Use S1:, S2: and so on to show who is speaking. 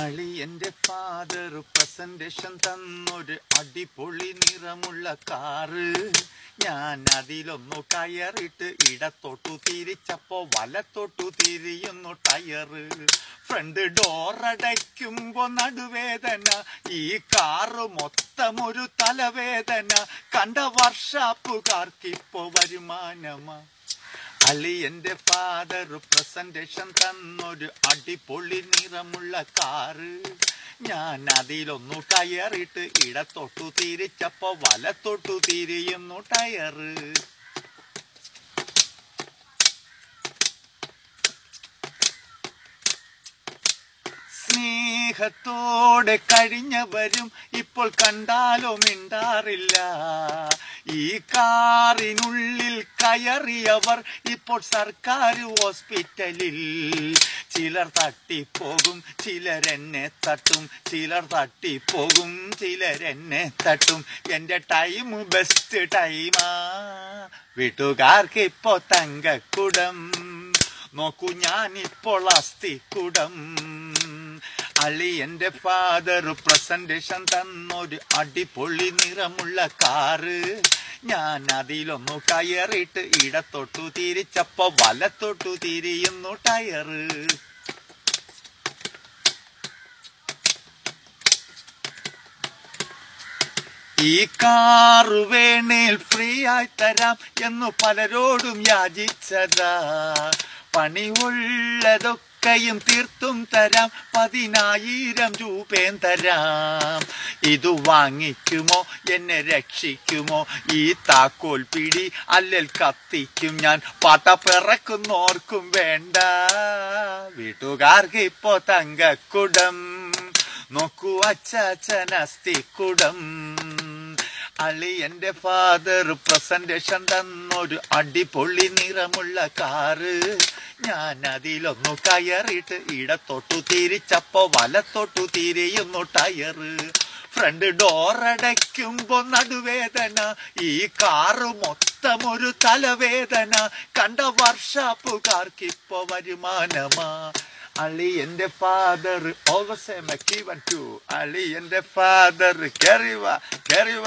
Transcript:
S1: അളിയന്റെ father presentation തന്നൊരു അടിപൊളി നിറമുള്ള കാറ് ഞാൻ അതിലൊന്നു കയറിട്ട് ഇടത്തോട്ടു തിരിച്ചപ്പോ വലത്തോട്ടു തിരിയുന്നു ടയറ് ഫ്രണ്ട് ഡോർ ഡോറടയ്ക്കുമ്പോ നടുവേദന ഈ കാറ് മൊത്തം ഒരു തലവേദന. കണ്ട വർഷാപ്പുകാർക്കിപ്പോ വരുമാനമാ. അളിയന്റെ ഫാദർ പ്രസന്റേഷൻ തന്നൊരു അടിപൊളി നിറമുള്ള കാറ്. ഞാൻ അതിലൊന്നു കയറിട്ട് ഇടത്തൊട്ടു തിരിച്ചപ്പോ വലത്തൊട്ടു തിരിയുന്നു ടയറ്. സ്നേഹത്തോടെ കഴിഞ്ഞവരും ഇപ്പോൾ കണ്ടാലോ മിണ്ടാറില്ല. ഈ കാറിനുള്ളിൽ കയറിയവർ ഇപ്പോൾ സർക്കാർ ഹോസ്പിറ്റലിൽ. ചിലർ തട്ടിപ്പോകും ചിലരെന്നെ തട്ടും. ചിലർ തട്ടിപ്പോകും ചിലരെന്നെ തട്ടും. എന്റെ ടൈം ബെസ്റ്റ് ടൈമാ. വീട്ടുകാർക്ക് ഇപ്പോൾ തങ്കക്കുടം. നോക്കൂ ഞാനിപ്പോൾ അസ്ഥിക്കുടം. അളി എന്റെ ഫാദർ പ്രസന്റേഷൻ തന്നൊരു അടിപൊളി നിറമുള്ള കാറ്. ഞാൻ അതിലൊന്നു കയറിയിട്ട് ഇടത്തൊട്ടു തിരിച്ചപ്പോ വലത്തൊട്ടു തിരിയുന്നു ടയറ്. ഈ കാറ് വേണേൽ ഫ്രീ ആയി തരാം എന്നു പലരോടും യാചിച്ചതാ. പണിയുള്ളതൊക്കെയും തീർത്തും തരാം. പതിനായിരം രൂപയും തരാം. ഇത് വാങ്ങിക്കുമോ? എന്നെ രക്ഷിക്കുമോ? ഈ താക്കോൽ പിടി അല്ലൽ കത്തിക്കും ഞാൻ. പാട്ട പിറക്കുന്നോർക്കും വേണ്ട. വീട്ടുകാർക്ക് ഇപ്പോ തങ്കക്കുടം. നോക്കൂ അച്ചാച്ചൻ അസ്ഥിക്കുടം. അളി എന്റെ ഫാദർ പ്രസന്റേഷൻ തന്നൊരു അടിപൊളി നിറമുള്ള കാറ് ഞാൻ അതിലൊന്നു കയറിയിട്ട് ഇടത്തോട്ടു തിരിച്ചപ്പോ വലത്തോട്ടു തിരിയുന്നു ടയറ് ഫ്രണ്ട് ഡോറടയ്ക്കുമ്പോ നടുവേദന ഈ കാറ് മൊത്തം ഒരു തലവേദന. കണ്ട വർഷാപ്പുകാർക്കിപ്പോ വരുമാനമാ. അളി എന്റെ ഫാദർ ഓൾവേസ് എ മക്കീവൻ ടു അളി എന്റെ ഫാദർ കെറിവ കെറിവ